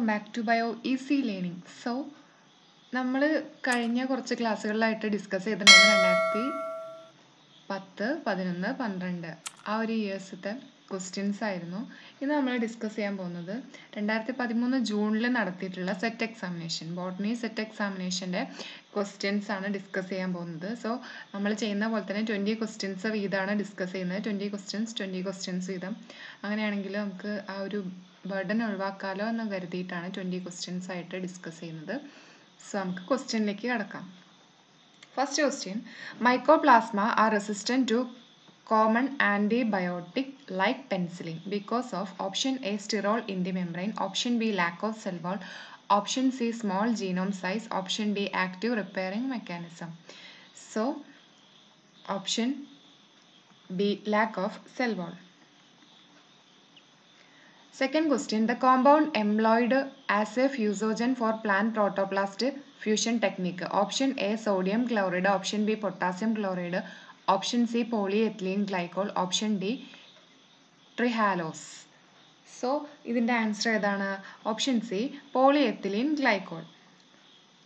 Welcome back to bio easy learning so നമ്മൾ കഴിഞ്ഞ കുറച്ച് ക്ലാസ്സുകളിലായിട്ട് ഡിസ്കസ് ചെയ്തിട്ടുണ്ട് രണ്ടായിരത്തി പത്ത് പതിനൊന്ന് പന്ത്രണ്ട് ആ ഒരു ഇയേഴ്സത്തെ ക്വസ്റ്റ്യൻസ് ആയിരുന്നു. ഇന്ന് നമ്മൾ ഡിസ്കസ് ചെയ്യാൻ പോകുന്നത് രണ്ടായിരത്തി പതിമൂന്ന് ജൂണിൽ നടത്തിയിട്ടുള്ള സെറ്റ് എക്സാമിനേഷൻ ബോട്ടണി സെറ്റ് എക്സാമിനേഷന്റെ ക്വസ്റ്റ്യൻസ് ആണ് ഡിസ്കസ് ചെയ്യാൻ പോകുന്നത്. സോ നമ്മൾ ചെയ്യുന്ന പോലെ തന്നെ ട്വന്റി ക്വസ്റ്റ്യൻസ് വീതമാണ് ഡിസ്കസ് ചെയ്യുന്നത്. ട്വന്റി ക്വസ്റ്റ്യൻസ് ട്വന്റി ക്വസ്റ്റ്യൻസ് വീതം. അങ്ങനെയാണെങ്കിൽ നമുക്ക് ആ ഒരു ബർഡൻ ഒഴിവാക്കാലോ എന്ന് കരുതിയിട്ടാണ് ട്വന്റി ക്വസ്റ്റ്യൻസ് ആയിട്ട് ഡിസ്കസ് ചെയ്യുന്നത്. സോ നമുക്ക് ക്വസ്റ്റ്യനിലേക്ക് കടക്കാം. First question mycoplasma are resistant to common antibiotic like penicillin because of option A sterol in the membrane option B lack of cell wall option C small genome size option D active repairing mechanism so option B lack of cell wall Second question The compound employed as a fusogen for plant protoplast fusion technique. Option A sodium chloride, option B potassium chloride, Option C, polyethylene glycol. Option D, trihalose. So ഇതിന്റെ answer ഏതാണ് option C polyethylene glycol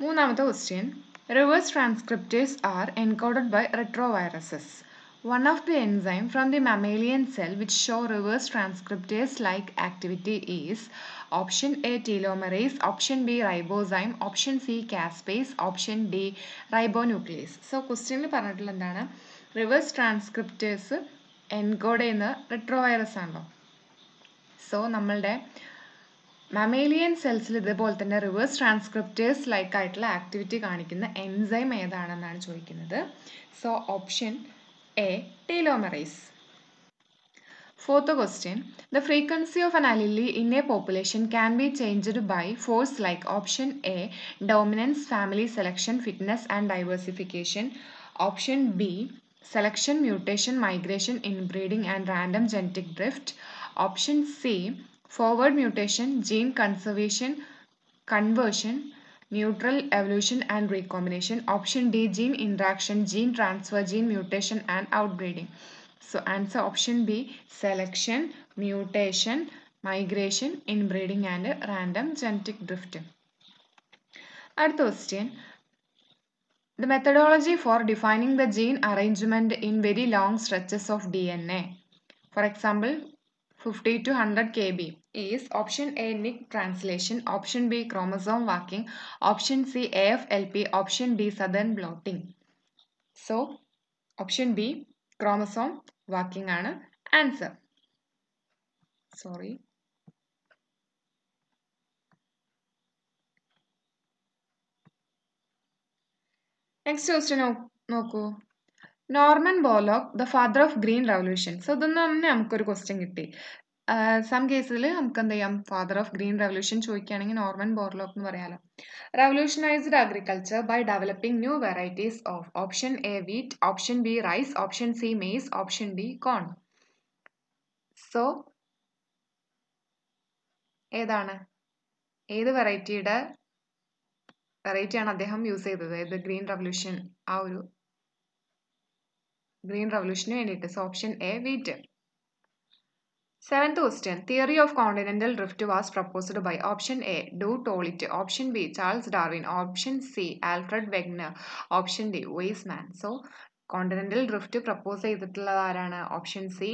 മൂന്നാമത്തെ question reverse transcriptases are encoded by retroviruses One of the enzyme from the mammalian cell which show reverse transcriptase like activity is option A telomerase, option B ribozyme, option C caspase, option D ribonuclease. So question il പറഞ്ഞിട്ടുള്ള എന്താണ് reverse transcriptase encode ചെയ്യുന്ന റെട്രോവൈറസ് ആണല്ലോ so നമ്മളുടെ mammalian സെൽസിൽ ഇതുപോലെ തന്നെ reverse transcriptases like ആയിട്ടുള്ള activity കാണിക്കുന്ന എൻസൈം ഏതാണെന്നാണ് ചോദിക്കുന്നത് so option A. Telomerase. Fourth question. The frequency of an allele in a population can be changed by force like option A. Dominance, family selection, fitness and diversification. Option B. Selection, mutation, migration, inbreeding and random genetic drift. Option C. Forward mutation, gene conservation, conversion, neutral evolution and recombination option d gene interaction gene transfer gene mutation and outbreeding so answer option b selection mutation migration inbreeding and random genetic drift അടുത്ത question the methodology for defining the gene arrangement in very long stretches of dna for example 50 to 100 kb Is option A nick translation, option B chromosome walking, option C AFLP, option D southern blotting. So option B chromosome walking ആണ് answer. Sorry. Next question നോക്കൂ Norman Borlaug the father of green revolution so ഇതൊന്നും തന്നെ നമുക്കൊരു question കിട്ടി some കേസിൽ നമുക്ക് എന്ത് ചെയ്യാം? ഫാദർ ഓഫ് ഗ്രീൻ റെവല്യൂഷൻ ചോദിക്കുകയാണെങ്കിൽ നോർമൻ ബോർലോക്ക് എന്ന് പറയാലോ. Revolutionised agriculture by developing new varieties of option A wheat option B rice option C maize option D corn so ഏതാണ്? ഏത് വെറൈറ്റിയുടെ വെറൈറ്റിയാണ് അദ്ദേഹം യൂസ് ചെയ്തത്? ഏത് ഗ്രീൻ റെവല്യൂഷൻ ആ ഒരു ഗ്രീൻ റെവല്യൂഷന് വേണ്ടിയിട്ട്. So option A wheat Seventh question. Theory of continental drift was proposed by option A. Du Tolit. Option B. Charles Darwin. Option C. Alfred Wegener. Option D. Weismann. So, continental drift propose ചെയ്തിട്ടുള്ളത് ആരാണ് option C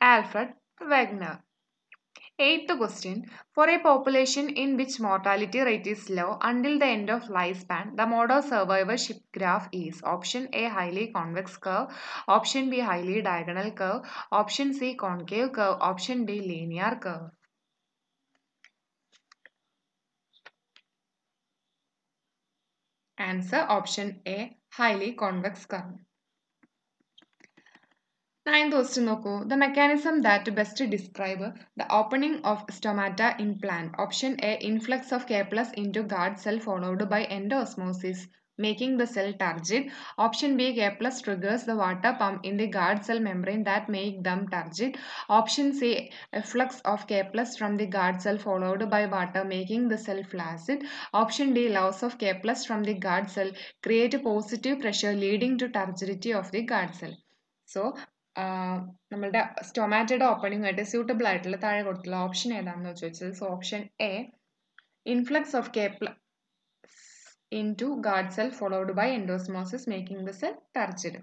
Alfred Wegener Eighth question. For a population in which mortality rate is low until the end of lifespan, the model survivorship graph is option A highly convex curve, option B highly diagonal curve, option C concave curve, option D linear curve. Answer option A highly convex curve. Ninth question നോക്കൂ the mechanism that best describe the opening of stomata in plant option A influx of K plus into guard cell followed by endosmosis making the cell turgid option B K plus triggers the water pump in the guard cell membrane that make them turgid option C efflux of K plus from the guard cell followed by water making the cell flaccid option D loss of K plus from the guard cell create a positive pressure leading to turgidity of the guard cell so നമ്മളുടെ സ്റ്റൊമാറ്റോയുടെ opening ആയിട്ട് suitable ആയിട്ടുള്ള താഴെ കൊടുത്തുള്ള option ഏതാണെന്ന് വെച്ച് വെച്ചത് so option A influx of K plus into guard cell followed by endosmosis making the cell turgid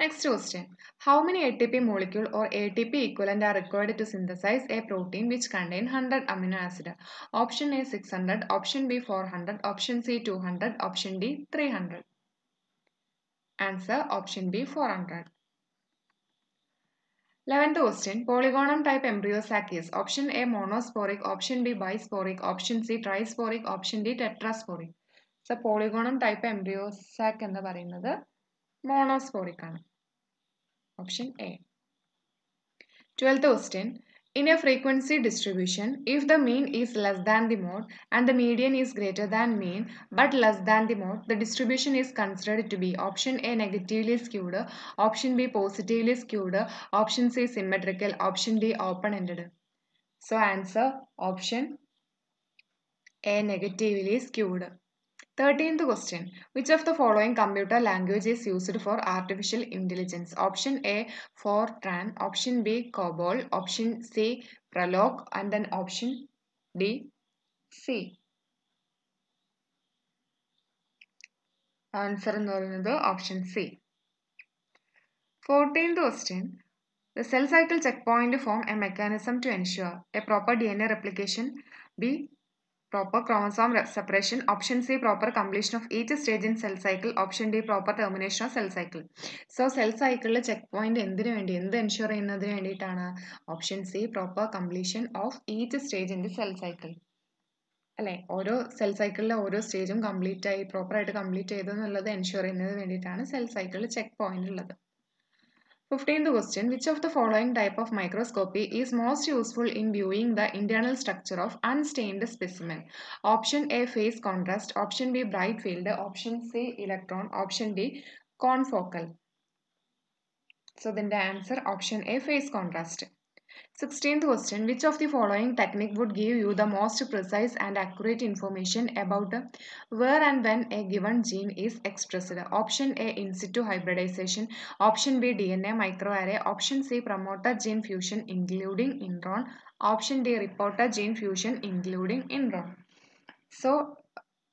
next question how many A T P molecule or A T P equivalent are required to synthesise a protein which contain hundred amino acid option A six hundred option B four hundred option C two hundred option D three hundred answer option B four hundred 11th question. Polygonum type embryo sac is option A monosporic, option B bisporic, option C trisporic, option D tetrasporic. So polygonum type embryo sac എന്ന് പറയുന്നത് monosporic ആണ് option A twelfth question In a frequency distribution, if the mean is less than the mode and the median is greater than mean but less than the mode, the distribution is considered to be option A negatively skewed, option B positively skewed, option C symmetrical, option D open-ended. So answer option A negatively skewed. 13th question. Which of the following computer language is used for artificial intelligence? Option A Fortran, option B COBOL, option C Prolog, and then option D C. Answer എന്ന് പറയുന്നത് option C fourteenth question the cell cycle check point form a mechanism to ensure a proper D N A replication B proper chromosome separation option c proper completion of each stage in cell cycle option d proper termination of cell cycle. So cell സൈക്കിളിൽ check point എന്തിനു വേണ്ടി എന്ത് ensure ചെയ്യുന്നതിന് വേണ്ടിയിട്ടാണ്? Option C proper completion of each stage in the cell cycle അല്ലെ? ഓരോ cell സൈക്കിളിലെ ഓരോ സ്റ്റേജും കംപ്ലീറ്റ് ആയി പ്രോപ്പർ ആയിട്ട് കംപ്ലീറ്റ് ചെയ്തു എന്നുള്ളത് എൻഷുർ ചെയ്യുന്നതിന് വേണ്ടിയിട്ടാണ് സെൽ സൈക്കിളിൽ ചെക്ക് പോയിന്റ് ഉള്ളത്. Fifteenth question Which of the following type of microscopy is most useful in viewing the internal structure of unstained specimen? Option A phase contrast, option B bright field, option C electron, option D confocal. So then the answer option A phase contrast. 16th question Which of the following technique would give you the most precise and accurate information about the where and when a given gene is expressed? Option A in situ hybridization, option B DNA microarray, option C promoter gene fusion including intron, option D reporter gene fusion including intron. So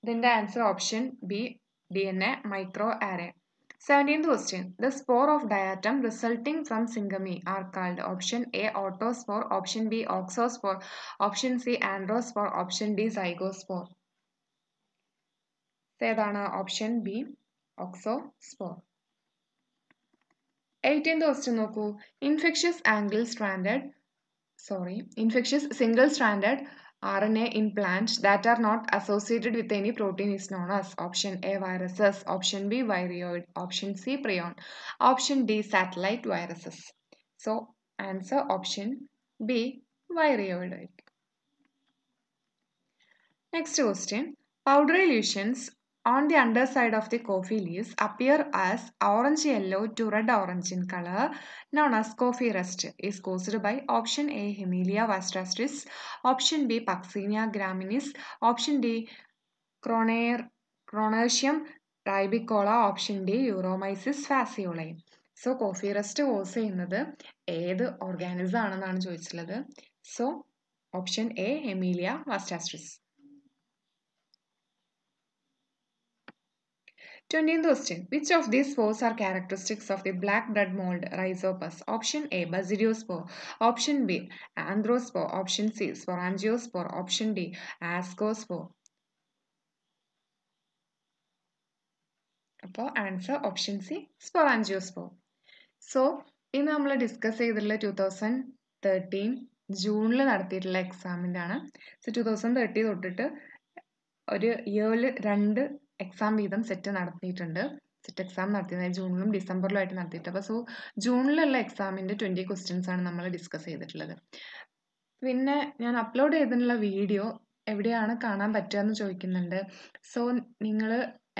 then the answer option B DNA microarray. 17th question. The spore of diatom resulting from syngamy are called option A autospore, option B oxospore, option C androspore, option D zygospore. ഏതാണ് option B auxospore eighteenth question നോക്കൂ infectious angle stranded sorry infectious single stranded RNA in plants that are not associated with any protein is known as option A viruses, option B viroid, option C prion, option D satellite viruses. So answer option B viroid. Next question. Powdery lesions on the underside of the coffee leaves appear as orange yellow to red orange in color known as coffee rust is caused by option A Hemilia vastrastris, option B paxinia graminis, option D croner cronersium ribicola option D Euromyces fasciolae so coffee rust cause ചെയ്യുന്നത് ഏത് organism ആണെന്നാണ് ചോദിച്ചിട്ടുള്ളത് so option A Hemileia vastatrix 20th question. Which of these spores are characteristics of the black bread mold rhizopus? Option A. Basidiospore. Option B. Anthrospore. Option C. Sporangiospore. Option D. Ascospore. അപ്പോൾ answer option C sporangiospore so ഇന്ന് നമ്മൾ discuss ചെയ്തിട്ടുള്ള two thousand thirteen ജൂണിൽ നടത്തിയിട്ടുള്ള എക്സാമിന്റെ ആണ് so two thousand thirty തൊട്ടിട്ട് ഒരു ഇയറിൽ രണ്ട് എക്സാം വീതം സെറ്റ് നടത്തിയിട്ടുണ്ട്. സെറ്റ് എക്സാം നടത്തിയത് ജൂണിലും ഡിസംബറിലും ആയിട്ട് നടത്തിയിട്ട് അപ്പോൾ സോ ജൂണിലുള്ള എക്സാമിന്റെ ട്വന്റി ക്വസ്റ്റ്യൻസ് ആണ് നമ്മൾ ഡിസ്കസ് ചെയ്തിട്ടുള്ളത്. പിന്നെ ഞാൻ അപ്ലോഡ് ചെയ്തിട്ടുള്ള വീഡിയോ എവിടെയാണ് കാണാൻ പറ്റുക എന്ന് ചോദിക്കുന്നുണ്ട്. സോ നിങ്ങൾ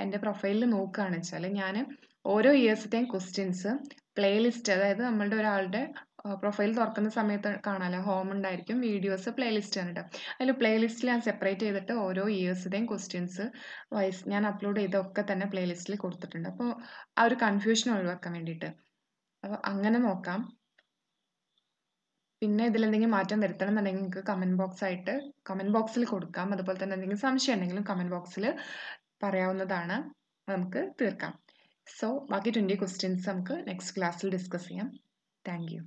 എന്റെ പ്രൊഫൈലിൽ നോക്കുകയാണെന്ന് വെച്ചാൽ ഞാൻ ഓരോ ഇയേഴ്സത്തെയും ക്വസ്റ്റ്യൻസ് പ്ലേലിസ്റ്റ് അതായത് നമ്മളുടെ ഒരാളുടെ പ്രൊഫൈൽ തുറക്കുന്ന സമയത്ത് കാണാമല്ലോ ഹോം ഉണ്ടായിരിക്കും. വീഡിയോസ് പ്ലേലിസ്റ്റ് ആണ് അതിൽ പ്ലേലിസ്റ്റിൽ ഞാൻ സെപ്പറേറ്റ് ചെയ്തിട്ട് ഓരോ ഇയേഴ്സിന്റെയും ക്വസ്റ്റ്യൻസ് വൈസ് ഞാൻ അപ്ലോഡ് ചെയ്തൊക്കെ തന്നെ പ്ലേലിസ്റ്റിൽ കൊടുത്തിട്ടുണ്ട്. അപ്പോൾ ആ ഒരു കൺഫ്യൂഷൻ ഒഴിവാക്കാൻ വേണ്ടിയിട്ട്. അപ്പോൾ അങ്ങനെ നോക്കാം. പിന്നെ ഇതിലെന്തെങ്കിലും മാറ്റം വരുത്തണം എന്നുണ്ടെങ്കിൽ നിങ്ങൾക്ക് കമന്റ് ബോക്സ് ആയിട്ട് കമന്റ് ബോക്സിൽ കൊടുക്കാം. അതുപോലെ തന്നെ എന്തെങ്കിലും സംശയം ഉണ്ടെങ്കിലും കമന്റ് ബോക്സിൽ പറയാവുന്നതാണ് നമുക്ക് തീർക്കാം. സോ ബാക്കി ട്വന്റി ക്വസ്റ്റ്യൻസ് നമുക്ക് നെക്സ്റ്റ് ക്ലാസ്സിൽ ഡിസ്കസ് ചെയ്യാം. Thank you